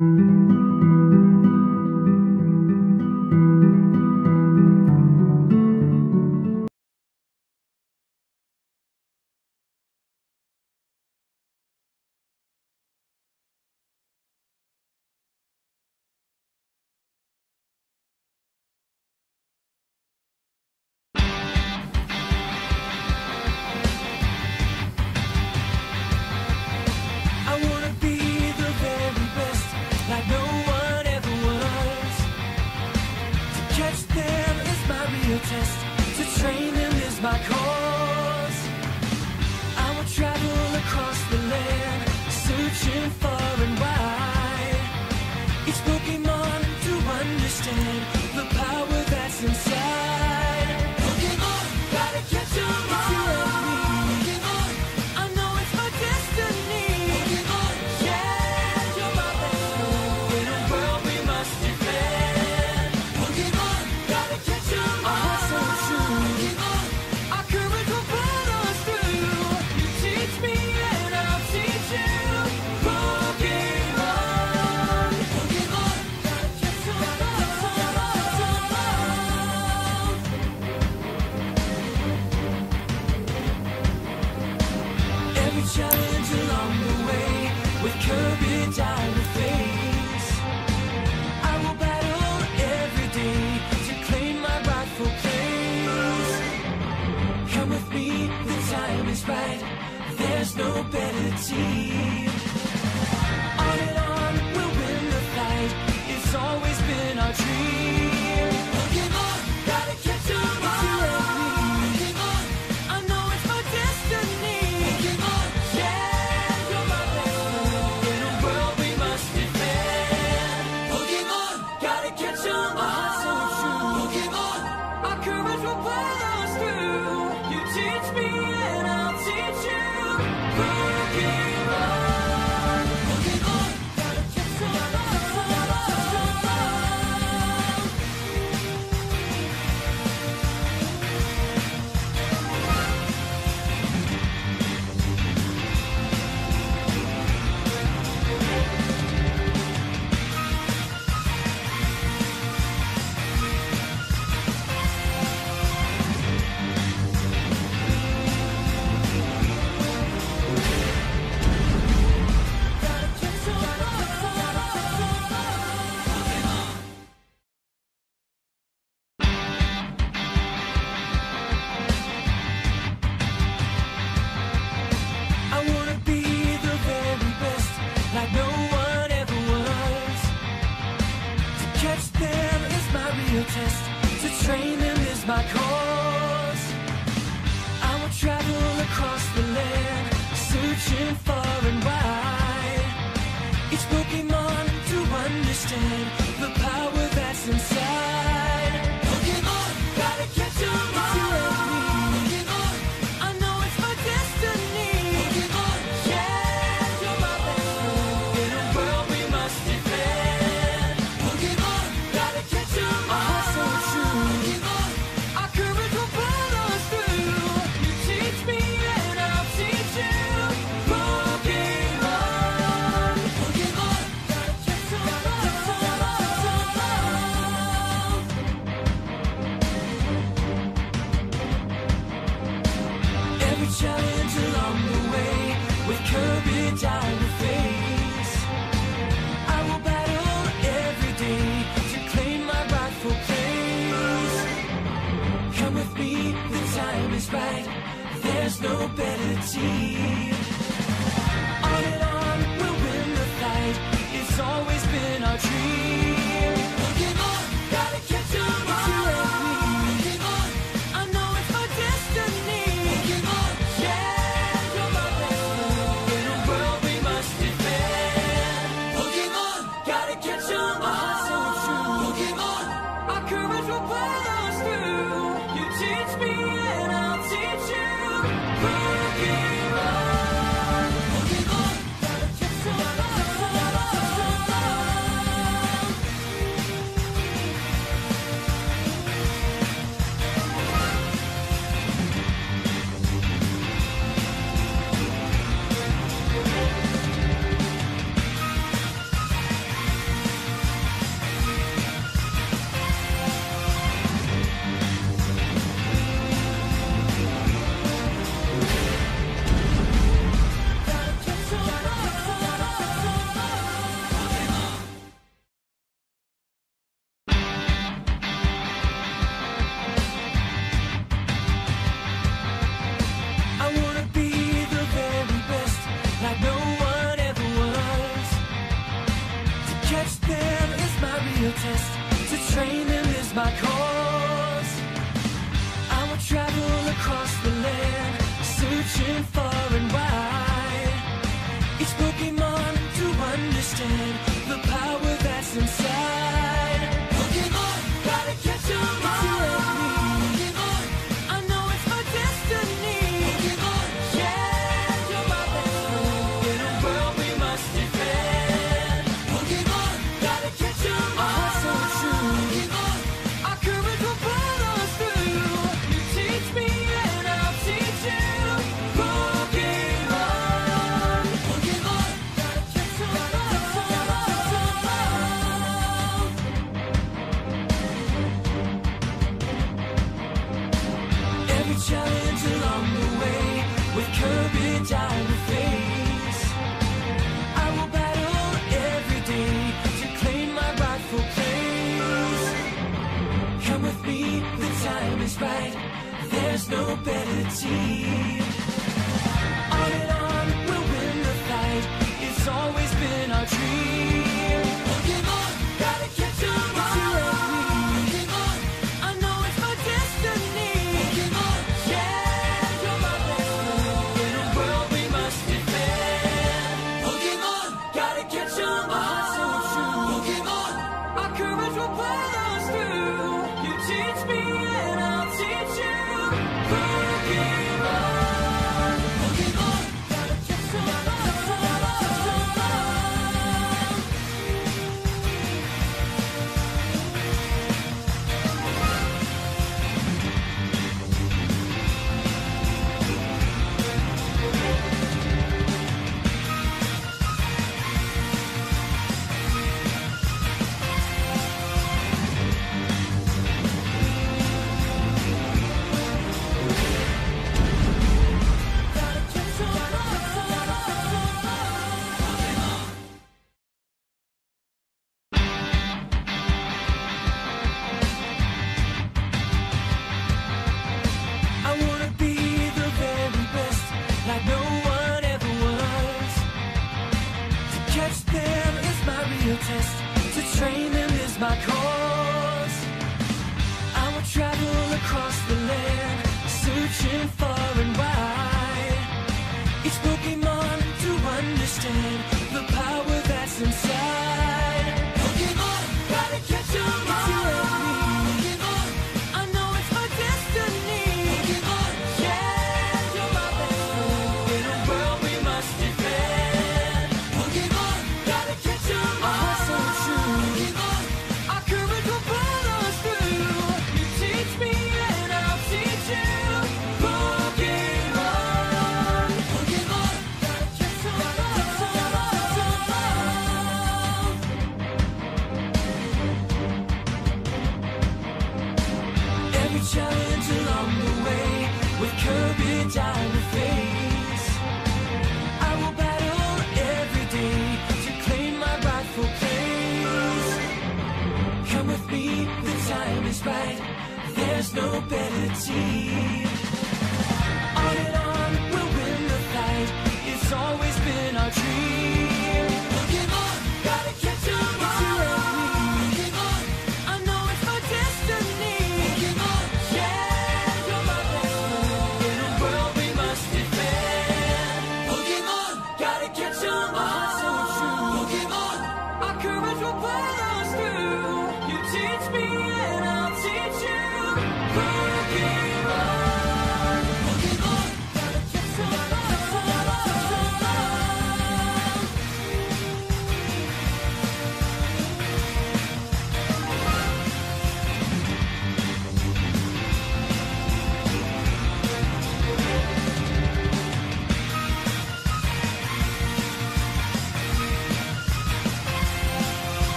Música It's the there's no better team. catch them is my real test. To train them is my cause. I will travel across the land, searching stupidity. catch them is my real test. To train them is my cause. I will travel across the land, searching for Mobility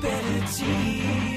better team.